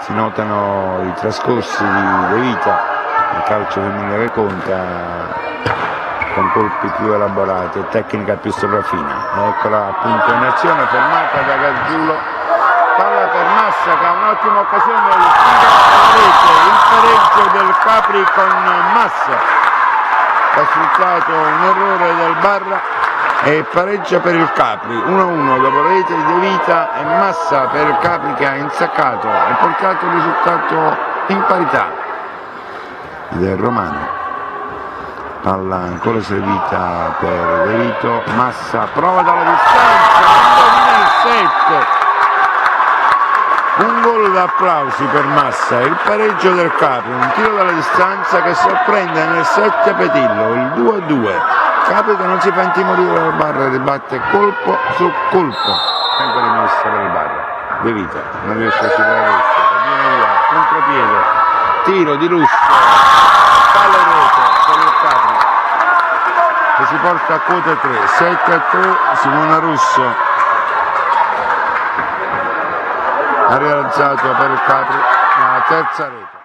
si notano i trascorsi di De Vita, il calcio femminile che conta con colpi più elaborati e tecnica più sopraffina. Eccola appunto in azione fermata da Gargiulo, palla per Massa che ha un'ottima occasione. Il pareggio del Capri con Massa. Ha sfruttato un errore del Barra e pareggia per il Capri. 1-1 dopo rete di De Vita e Massa per il Capri che ha insaccato e portato il risultato in parità. Del Romano. Palla ancora servita per De Vito. Massa prova dalla distanza. Indovina il 7 un gol d'applausi per Massa, il pareggio del Capri, un tiro dalla distanza che sorprende nel 7 Petillo, il 2-2. Capri che non si fa intimorire dalla barra, ribatte colpo su colpo. Sempre rimessa per il barra. De Vita, non riesce a superare questo, viene via, contropiede, tiro di lusso, palla rete per il Capri che si porta a quota 3, 7 3, Simona Russo. Ha realizzato per il Capri la terza rete.